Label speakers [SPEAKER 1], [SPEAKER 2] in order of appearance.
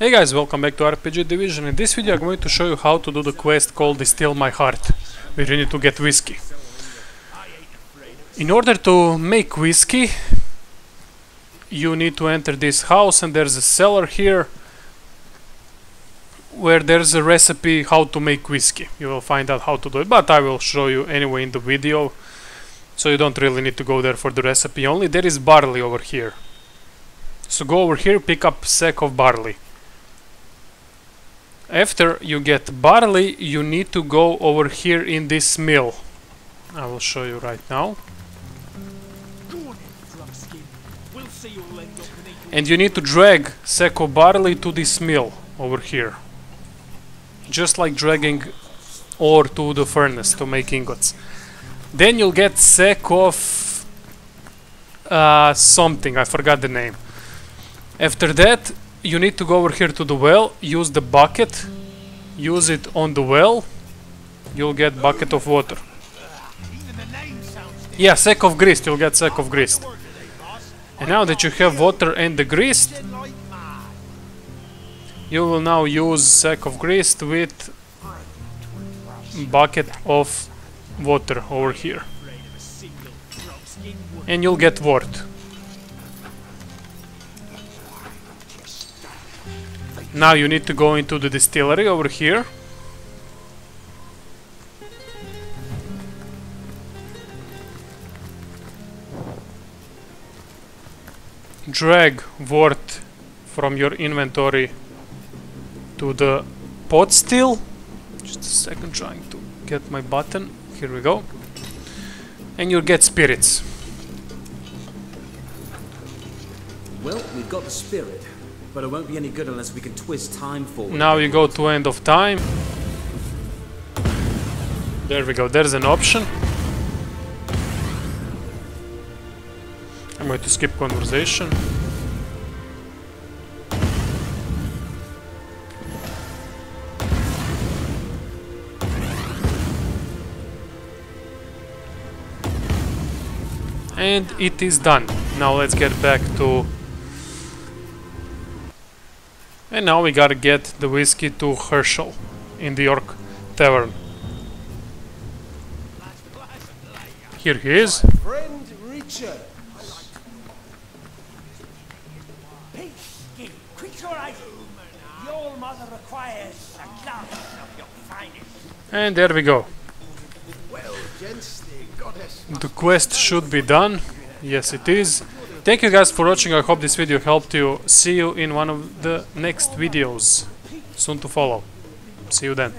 [SPEAKER 1] Hey guys, welcome back to RPG Division. In this video I'm going to show you how to do the quest called Distill My Heart, where you need to get whiskey. In order to make whiskey, you need to enter this house and there's a cellar here where there's a recipe how to make whiskey. You will find out how to do it, but I will show you anyway in the video, so you don't really need to go there for the recipe only. There is barley over here. So go over here, pick up sack of barley. After you get barley, you need to go over here in this mill. I will show you right now. And you need to drag sack of barley to this mill over here. Just like dragging ore to the furnace to make ingots. Then you'll get sack of uh, something, I forgot the name. After that, you need to go over here to the well, use the bucket, use it on the well, you'll get bucket of water. Yeah, sack of grist, you'll get sack of grist. And now that you have water and the grist, you will now use sack of grist with bucket of water over here. And you'll get wort. Now you need to go into the distillery over here. Drag wort from your inventory to the pot still. Just a second trying to get my button. Here we go. And you'll get spirits.
[SPEAKER 2] Well, we've got the spirit, but it won't be any good unless we can twist time forward.
[SPEAKER 1] Now you go to end of time. There we go, there's an option. I'm going to skip conversation. And it is done. Now let's get back to and now we gotta get the whiskey to Herschel in the York Tavern. Here he is.
[SPEAKER 3] Friend Richard.
[SPEAKER 4] Peace, quick your eyes. Your mother requires a glass of your finest.
[SPEAKER 1] And there we go.
[SPEAKER 3] Well, gents, the goddess
[SPEAKER 1] The quest should be done. Yes, it is. Thank you guys for watching. I hope this video helped you. See you in one of the next videos. Soon to follow. See you then.